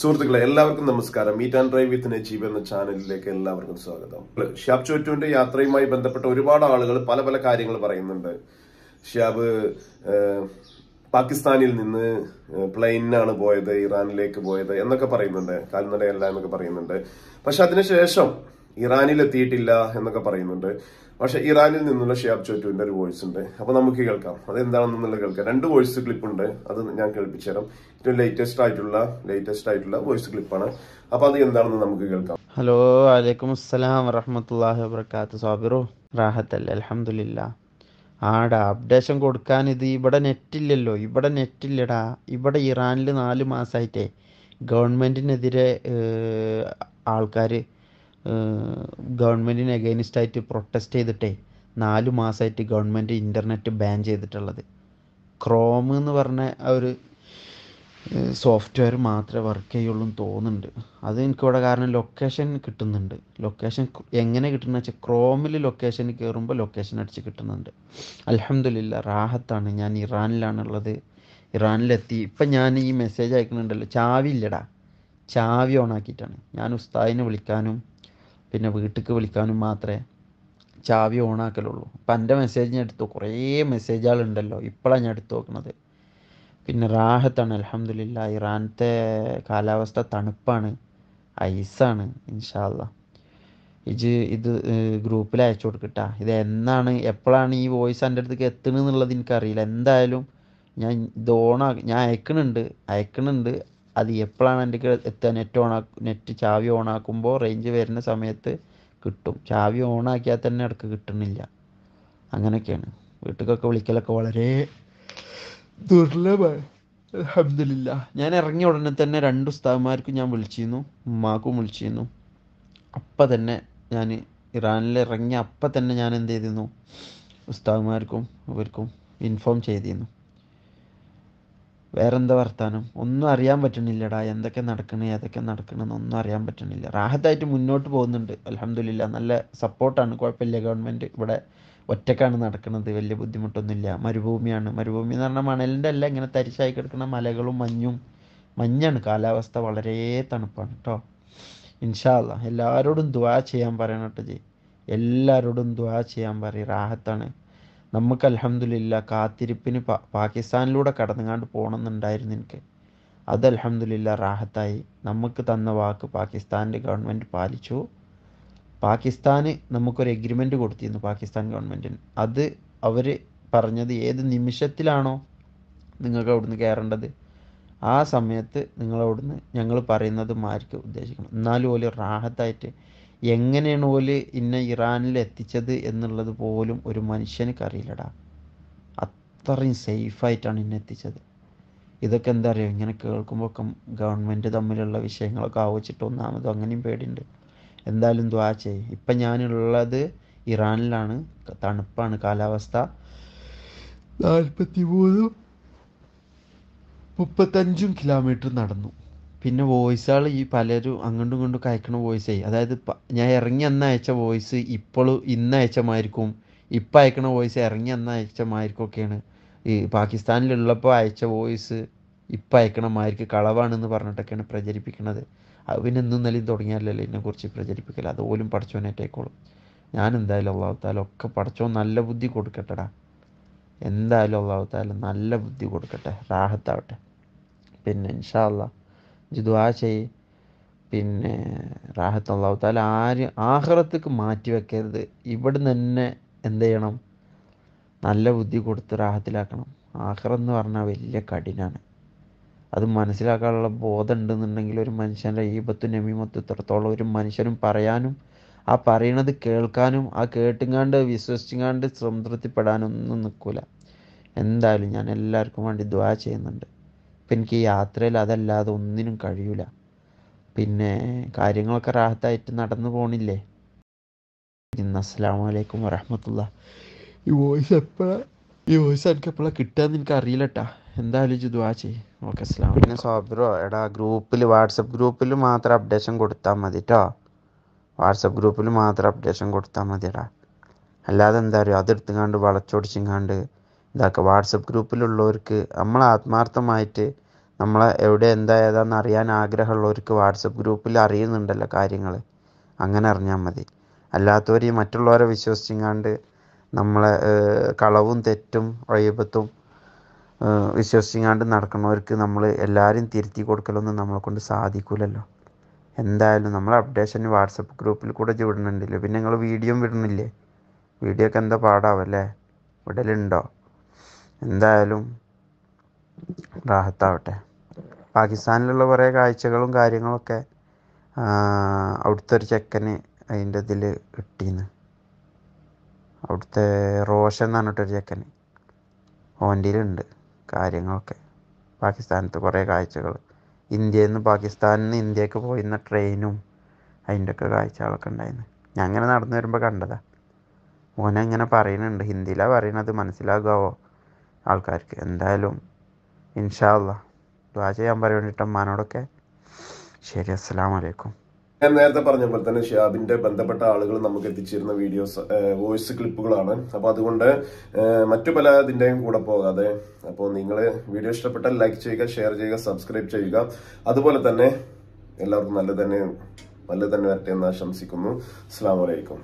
സുഹൃത്തുക്കളെ എല്ലാവർക്കും നമസ്കാരം. Meet and drive with Najeeb എന്ന ചാനലിലേക്ക് എല്ലാവർക്കും സ്വാഗതം. ഷാബ് ചോറ്റുവിന്റെ യാത്രയുമായി ബന്ധപ്പെട്ട ഒരുപാട് ആളുകൾ പല പല കാര്യങ്ങൾ പറയുന്നുണ്ട്. ഷാബ് പാകിസ്ഥാനിൽ നിന്ന് പ്ലെയിനിനാണ് പോയത് ഇറാനിലേക്ക് പോയത് എന്നൊക്കെ പറയുന്നുണ്ട്. കാൽനടയല്ല എന്നൊക്കെ പറയുന്നുണ്ട്. പക്ഷെ അതിനുശേഷം ഇറാനിൽ എത്തിയിട്ടില്ല എന്നൊക്കെ പറയുന്നുണ്ട്. പക്ഷെ ഇറാനിൽ നിന്നുള്ള ഷിയാബ് ചോറ്റുവിന്റെ ഒരു വോയിസ് ഉണ്ട്. അപ്പൊ നമുക്ക് കേൾക്കാം. അത് എന്താണെന്നുള്ളത് കേൾക്കാം. രണ്ട് വോയിസ് ക്ലിപ്പ് ഉണ്ട്. അത് ഞാൻ കേൾപ്പിച്ചു തരാം. ഏറ്റവും ലേറ്റസ്റ്റ് ആയിട്ടുള്ള ലേറ്റസ്റ്റ് ആയിട്ടുള്ള വോയിസ് ക്ലിപ്പാണ് അപ്പൊ അത് എന്താണെന്ന് നമുക്ക് കേൾക്കാം. ഹലോ വലൈക്കും അസ്സലാം വറഹമത്തല്ലാഹി വബർക്കാത്ത് സാബിറു റാഹത്തല്ലേ അലഹമില്ല ആടാ അപ്ഡേഷൻ കൊടുക്കാൻ ഇത് ഇവിടെ നെറ്റില്ലല്ലോ ഇവിടെ നെറ്റില്ലടാ ഇവിടെ ഇറാനിൽ നാല് മാസമായിട്ടേ ഗവൺമെന്റിനെതിരെ ആൾക്കാർ ഗവൺമെന്റിന് ആയിട്ട് പ്രൊട്ടസ്റ്റ് ചെയ്തിട്ടേ നാല് മാസമായിട്ട് ഗവൺമെന്റ് ഇന്റർനെറ്റ് ബാൻ ചെയ്തിട്ടുള്ളത്. ക്രോം എന്ന് പറഞ്ഞ ആ ഒരു സോഫ്റ്റ്വെയർ മാത്രമേ വർക്ക് ചെയ്യുള്ളൂ എന്ന് തോന്നുന്നുണ്ട്. അത് എനിക്കിവിടെ കാരണം ലൊക്കേഷൻ കിട്ടുന്നുണ്ട്. ലൊക്കേഷൻ എങ്ങനെ കിട്ടുന്ന വെച്ചാൽ ക്രോമിൽ ലൊക്കേഷൻ കയറുമ്പോൾ ലൊക്കേഷൻ അടിച്ച് കിട്ടുന്നുണ്ട്. അലഹമില്ല റാഹത്താണ്. ഞാൻ ഇറാനിലാണുള്ളത്. ഇറാനിലെത്തി. ഇപ്പം ഞാൻ ഈ മെസ്സേജ് അയക്കുന്നുണ്ടല്ലോ ചാവി ഇല്ലടാ ചാവി ഓണാക്കിയിട്ടാണ് ഞാൻ ഉസ്താദിനെ വിളിക്കാനും പിന്നെ വീട്ടിലേക്ക് വിളിക്കാനും മാത്രമേ ചാവി ഓണാക്കലുള്ളൂ അപ്പം എന്റെ മെസ്സേജ് ഞാൻ എടുത്തു. കുറേ മെസ്സേജുകളുണ്ടല്ലോ ഇപ്പോഴാണ് ഞാൻ എടുത്തു നോക്കുന്നത് പിന്നെ റാഹത്താണ്. അലഹമില്ല ഇറാനത്തെ കാലാവസ്ഥ തണുപ്പാണ്. ഐസാണ് ഇൻഷാല്ല ഇജ് ഇത് ഗ്രൂപ്പിൽ അയച്ചു കൊടുക്കട്ടാ. ഇത് എന്നാണ് എപ്പോഴാണ് ഈ വോയിസ് എന്റെ അടുത്തേക്ക് എത്തുന്നത് എനിക്കറിയില്ല. എന്തായാലും ഞാൻ ഇത് ഓണാ ഞാൻ അയക്കണുണ്ട്. അയക്കണുണ്ട്. അത് എപ്പോഴാണ് എന്റെ എത്തുക? നെറ്റ് ഓണാ നെറ്റ് ചാവി ഓണാക്കുമ്പോൾ റേഞ്ച് വരുന്ന സമയത്ത് കിട്ടും. ചാവി ഓണാക്കിയാൽ തന്നെ ഇടയ്ക്ക് കിട്ടുന്നില്ല അങ്ങനെയൊക്കെയാണ്. വീട്ടിലേക്കൊക്കെ വിളിക്കലൊക്കെ വളരെ ദുർലഭമാണ് അലഹമില്ല ഞാൻ ഇറങ്ങിയ ഉടനെ തന്നെ രണ്ട് ഉസ്താദ്മാർക്കും ഞാൻ വിളിച്ചിരുന്നു. ഉമ്മാക്കും വിളിച്ചിരുന്നു. അപ്പം തന്നെ ഞാൻ ഇറാനിൽ ഇറങ്ങിയ അപ്പം തന്നെ ഞാൻ എന്ത് ചെയ്തിരുന്നു? ഉസ്താദ്മാർക്കും അവർക്കും ഇൻഫോം ചെയ്തിരുന്നു. വേറെന്താ വർത്താനം? ഒന്നും അറിയാൻ പറ്റണില്ലടാ. എന്തൊക്കെ നടക്കണേ ഏതൊക്കെ നടക്കണമെന്നൊന്നും അറിയാൻ പറ്റണില്ല. റാഹത്തായിട്ട് മുന്നോട്ട് പോകുന്നുണ്ട്. അലഹമില്ല നല്ല സപ്പോർട്ടാണ്. കുഴപ്പമില്ല. ഗവൺമെന്റ് ഇവിടെ ഒറ്റക്കാണ് നടക്കുന്നത് വലിയ ബുദ്ധിമുട്ടൊന്നുമില്ല. മരുഭൂമിയാണ്. മരുഭൂമി എന്ന് പറഞ്ഞാൽ മണലിന്റെ അല്ല. ഇങ്ങനെ തരിശായി കിടക്കുന്ന മലകളും മഞ്ഞും മഞ്ഞാണ്. കാലാവസ്ഥ വളരെ തണുപ്പാണ് കേട്ടോ ഇൻഷാല്ല എല്ലാവരോടും ദ്വാ ചെയ്യാൻ പറയണം കേട്ടോ ജി. എല്ലാവരോടും ദ്വാ ചെയ്യാൻ പറയും. റാഹത്താണ്. നമുക്ക് അലഹമില്ല കാത്തിരിപ്പിന് പാ പാകിസ്ഥാനിലൂടെ കടന്നുകാണ്ട് പോകണമെന്നുണ്ടായിരുന്നു എനിക്ക്. അത് അലഹമില്ല റാഹത്തായി. നമുക്ക് തന്ന വാക്ക് പാകിസ്ഥാന്റെ ഗവൺമെന്റ് പാലിച്ചു. പാകിസ്ഥാന് നമുക്കൊരു എഗ്രിമെന്റ് കൊടുത്തിരുന്നു പാകിസ്ഥാൻ ഗവൺമെന്റിന്. അത് അവർ പറഞ്ഞത് ഏത് നിമിഷത്തിലാണോ നിങ്ങൾക്ക് അവിടുന്ന് കയറേണ്ടത്. ആ സമയത്ത് നിങ്ങൾ അവിടുന്ന് ഞങ്ങൾ പറയുന്നത് മാർക്ക് ഉദ്ദേശിക്കണം. എന്നാലും ഓൽ റാഹത്തായിട്ട് എങ്ങനെയാണ് ഓൽ ഇന്ന ഇറാനിൽ എത്തിച്ചത് എന്നുള്ളത് പോലും ഒരു മനുഷ്യനക്ക് അറിയില്ലടാ. അത്രയും സേഫായിട്ടാണ് ഇന്നെ എത്തിച്ചത്. ഇതൊക്കെ എന്താ പറയുക ഇങ്ങനെ കേൾക്കുമ്പോൾ ഗവൺമെന്റ് തമ്മിലുള്ള വിഷയങ്ങളൊക്കെ ആവച്ചിട്ട് ഒന്നാമതും അങ്ങനെയും പേടിയുണ്ട്. എന്തായാലും ദ്വാ ചെയ്യും. ഇപ്പം ഞാനുള്ളത് ഇറാനിലാണ്. തണുപ്പാണ് കാലാവസ്ഥ. നാൽപ്പത്തി മൂന്നും മുപ്പത്തഞ്ചും കിലോമീറ്റർ നടന്നു. പിന്നെ വോയിസുകൾ ഈ പലരും അങ്ങോട്ടും ഇങ്ങോട്ടും അയക്കണ വോയിസേ അതായത് ഞാൻ ഇറങ്ങി അന്ന് അയച്ച വോയിസ് ഇപ്പോഴും ഇന്ന് അയച്ചമായിരിക്കും. ഇപ്പം അയക്കണ വോയിസ് ഇറങ്ങി അന്ന് അയച്ചമായിരിക്കും ഒക്കെയാണ് ഈ പാകിസ്ഥാനിലുള്ളപ്പോൾ അയച്ച വോയിസ് ഇപ്പം അയക്കണമായിരിക്കും കളവാണെന്ന് പറഞ്ഞിട്ടൊക്കെയാണ് പ്രചരിപ്പിക്കുന്നത് അത് പിന്നെ ഇന്നും നിലയും തുടങ്ങിയാലല്ലേ ഇതിനെക്കുറിച്ച് പ്രചരിപ്പിക്കൽ അതുപോലും പഠിച്ചോനേറ്റേക്കോളും ഞാൻ എന്തായാലും ഉള്ളാവത്താലും താല ഒക്കെ പഠിച്ചോ നല്ല ബുദ്ധി കൊടുക്കട്ടെടാ. എന്തായാലും ഉള്ളാവത്താലും താല നല്ല ബുദ്ധി കൊടുക്കട്ടെ. റാഹത്താവട്ടെ. പിന്നെ ഇൻഷാ ഇജ്ജ് ദുആ ചെയ്യ്. പിന്നെ റാഹത്ത് അള്ളാഹു താല ആര് ആഹ്റത്തേക്ക് മാറ്റി വെക്കരുത്. ഇവിടുന്ന് തന്നെ എന്ത് ചെയ്യണം? നല്ല ബുദ്ധി കൊടുത്ത് റാഹത്തിലാക്കണം. ആഹ്റം എന്ന് പറഞ്ഞാൽ വലിയ കഠിനാണ്. അത് മനസ്സിലാക്കാനുള്ള ബോധം ഉണ്ടെന്നുണ്ടെങ്കിൽ ഒരു മനുഷ്യന്റെ ഈപത്തും നമീമത്തും ഇത്രത്തോളം ഒരു മനുഷ്യനും പറയാനും ആ പറയണത് കേൾക്കാനും ആ കേട്ടുങ്ങാണ്ട് വിശ്വസിച്ചുങ്ങാണ്ട് സംതൃപ്തിപ്പെടാനൊന്നും നിൽക്കില്ല എന്തായാലും ഞാൻ എല്ലാവർക്കും വേണ്ടി ദ്വാ ചെയ്യുന്നുണ്ട്. ഇപ്പം എനിക്ക് യാത്രയിൽ അതല്ലാതെ ഒന്നിനും കഴിയൂല. പിന്നെ കാര്യങ്ങളൊക്കെ റാഹത്തായിട്ട് നടന്നു പോണില്ലേ? ഇന്ന് അസ്സാം വലൈക്കും വറഹമത്തുള്ള ഈ വോയിസ് എപ്പോഴാണ് ഈ വോയിസ് എനിക്ക് എപ്പോഴാണ് കിട്ടുകയെന്ന് എനിക്ക് അറിയില്ല കേട്ടാ എന്തായാലും ഇത് ദ്വാ ചെയ്യും. ഓക്കെ അസ്ലാം പിന്നെ സോബ്രോ എടാ ഗ്രൂപ്പിൽ വാട്സപ്പ് ഗ്രൂപ്പിൽ മാത്രം അപ്ഡേഷൻ കൊടുത്താൽ മതി കേട്ടോ വാട്സപ്പ് ഗ്രൂപ്പിൽ മാത്രം അപ്ഡേഷൻ കൊടുത്താൽ മതിടാ അല്ലാതെ എന്താ പറയുക അതെടുത്തുങ്ങാണ്ട് വളച്ചൊടിച്ചിങ്ങാണ്ട് ഇതാക്കുക വാട്സപ്പ് ഗ്രൂപ്പിലുള്ളവർക്ക് നമ്മൾ ആത്മാർത്ഥമായിട്ട് നമ്മളെ എവിടെ എന്താ ഏതാന്ന് അറിയാൻ ആഗ്രഹമുള്ളവർക്ക് വാട്സപ്പ് ഗ്രൂപ്പിൽ അറിയുന്നുണ്ടല്ലോ കാര്യങ്ങൾ. അങ്ങനെ അറിഞ്ഞാൽ മതി. അല്ലാത്തവർ ഈ മറ്റുള്ളവരെ വിശ്വസിച്ചിങ്ങാണ്ട് നമ്മളെ കളവും തെറ്റും വൈബത്തും വിശ്വസിച്ചിങ്ങാണ്ട് നടക്കുന്നവർക്ക് നമ്മൾ എല്ലാവരും തിരുത്തി കൊടുക്കലൊന്നും നമ്മളെ കൊണ്ട് സാധിക്കില്ലല്ലോ എന്തായാലും നമ്മൾ അപ്ഡേഷൻ വാട്സപ്പ് ഗ്രൂപ്പിൽ കൂടെ വിടുന്നുണ്ടല്ലോ. പിന്നെ നിങ്ങൾ വീഡിയോ വിടുന്നില്ലേ? വീഡിയോ ഒക്കെ എന്താ പാടാവല്ലേ? വിടലുണ്ടോ? എന്തായാലും റാഹത്താവട്ടെ. പാകിസ്ഥാനിലുള്ള കുറേ കാഴ്ചകളും കാര്യങ്ങളൊക്കെ അവിടുത്തെ ഒരു ചെക്കന് അതിന്റെ ഇതിൽ കിട്ടിയെന്ന് അവിടുത്തെ റോഷൻ എന്ന് പറഞ്ഞിട്ടൊരു ചെക്കന് ഓന്റെയിലുണ്ട് കാര്യങ്ങളൊക്കെ. പാകിസ്ഥാനത്ത് കുറേ കാഴ്ചകൾ ഇന്ത്യയിൽ നിന്ന് പാകിസ്ഥാനിൽ നിന്ന് ഇന്ത്യയ്ക്ക് പോയിരുന്ന ട്രെയിനും അതിന്റെ ഒക്കെ കാഴ്ചകളൊക്കെ ഉണ്ടായിരുന്നു. ഞാൻ അങ്ങനെ നടന്നു വരുമ്പോൾ കണ്ടതാ. മോനെ ഇങ്ങനെ പറയുന്നുണ്ട് ഹിന്ദിയിലാണ് പറയണത് മനസ്സിലാകാവോ? ആൾക്കാർക്ക്. എന്തായാലും ഇൻഷാല്ല ദ്വാ ചെയ്യാൻ പറയാൻ വേണ്ടിയിട്ട് അമ്മാനോടൊക്കെ ശരി അസ്സലാമു വലൈക്കും ഞാൻ നേരത്തെ പറഞ്ഞ പോലെ തന്നെ ഷിയാബിന്റെ ബന്ധപ്പെട്ട ആളുകൾ നമുക്ക് എത്തിച്ചിരുന്ന വീഡിയോസ് വോയിസ് ക്ലിപ്പുകളാണ്. അപ്പൊ അതുകൊണ്ട് മറ്റു പല ഇതിന്റെയും കൂടെ പോകാതെ അപ്പോൾ നിങ്ങൾ വീഡിയോ ഇഷ്ടപ്പെട്ടാൽ ലൈക്ക് ചെയ്യുക ഷെയർ ചെയ്യുക സബ്സ്ക്രൈബ് ചെയ്യുക. അതുപോലെ തന്നെ എല്ലാവർക്കും നല്ലത് തന്നെ നല്ലത് തന്നെ വരട്ടെ എന്ന് ആശംസിക്കുന്നു. അസ്സാം വലൈക്കും